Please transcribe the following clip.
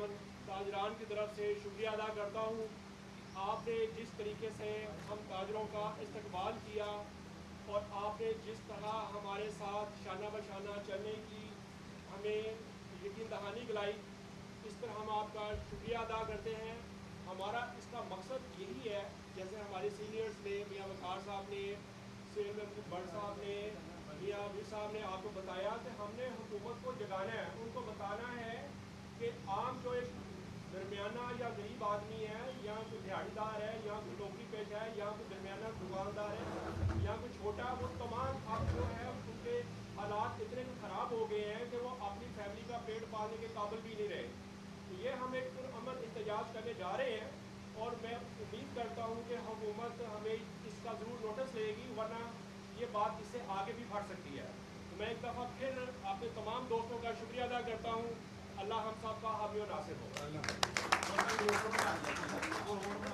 अंजमन ताजरान की तरफ़ से शुक्रिया अदा करता हूँ आपने जिस तरीके से हम ताजरों का इस्तकबाल किया और आपने जिस तरह हमारे साथ शाना बशाना चलने की हमें यकीन दहानी दिलाई, इस पर हम आपका शुक्रिया अदा करते हैं। हमारा इसका मकसद यही है, जैसे हमारे सीनियर्स ने, मियाँ वकार साहब ने सेल भट्ट साहब ने, मियाँ अभी साहब ने आपको बताया कि हमने हुकूमत को जगाना है, उनको बताना है दरमियाना या गरीब आदमी है, या कोई दिहाड़ीदार है, या कोई नौकरी पेशा है, या कोई दरमियाना दुकानदार है, या कोई छोटा वो तमाम अब जो है उनके हालात इतने ख़राब हो गए हैं कि वो अपनी फैमिली का पेट पालने के काबिल भी नहीं रहे। तो ये हम एक पुरअमन एहतजाज करने जा रहे हैं और मैं उम्मीद करता हूँ कि हुकूमत हमें इसका ज़रूर नोटिस लेगी, वरना ये बात इससे आगे भी बढ़ सकती है। तो मैं एक दफ़ा फिर अपने तमाम दोस्तों का शुक्रिया अदा करता हूँ। अल्लाह हम सब का हामी नासिर हो। Obrigado.